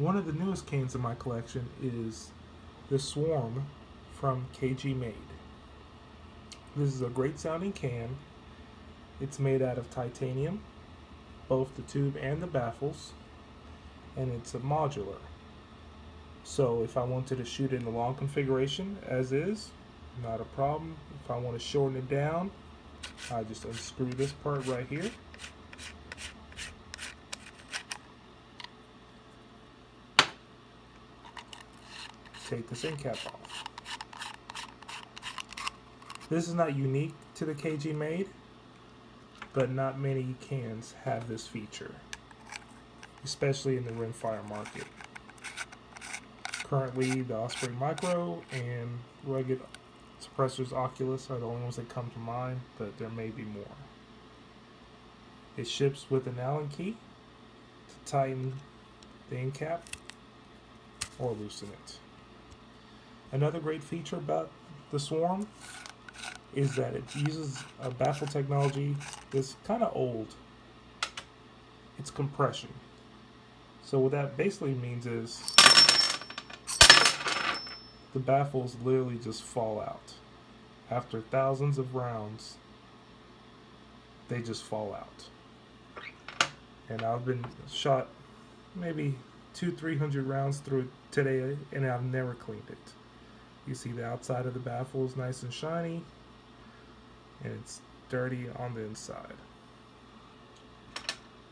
One of the newest cans in my collection is the Swarm from KG Made. This is a great sounding can. It's made out of titanium, both the tube and the baffles, and it's a modular. So if I wanted to shoot in the long configuration as is, not a problem. If I want to shorten it down, I just unscrew this part right here. Take this end cap off. This is not unique to the KG Made, but not many cans have this feature, especially in the rimfire market. Currently, the Osprey Micro and Rugged Suppressors Oculus are the only ones that come to mind, but there may be more. It ships with an Allen key to tighten the end cap or loosen it. Another great feature about the Swarm is that it uses a baffle technology that's kind of old. It's compression. So what that basically means is the baffles literally just fall out. After thousands of rounds, they just fall out. And I've been shot maybe two, three hundred rounds through today, and I've never cleaned it. You see the outside of the baffle is nice and shiny, and it's dirty on the inside.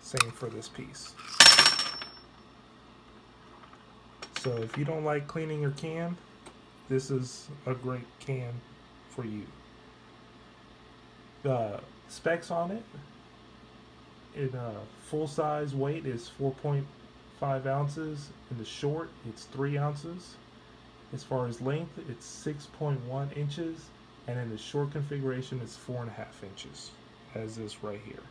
Same for this piece. So if you don't like cleaning your can, this is a great can for you. The specs on it in a full size weight is 4.5 ounces. In the short, it's 3 ounces. As far as length, it's 6.1 inches. And in the short configuration, it's 4.5 inches, as this right here.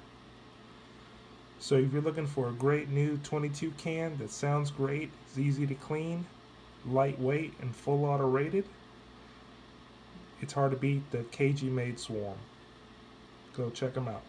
So if you're looking for a great new 22 can that sounds great, is easy to clean, lightweight, and full auto rated, it's hard to beat the KG made Swarm. Go check them out.